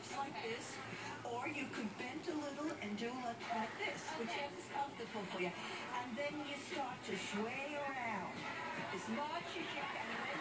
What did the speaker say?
hips like this, or you could bend a little and do like, like this, is comfortable for you. And then you start to sway around as much as you can.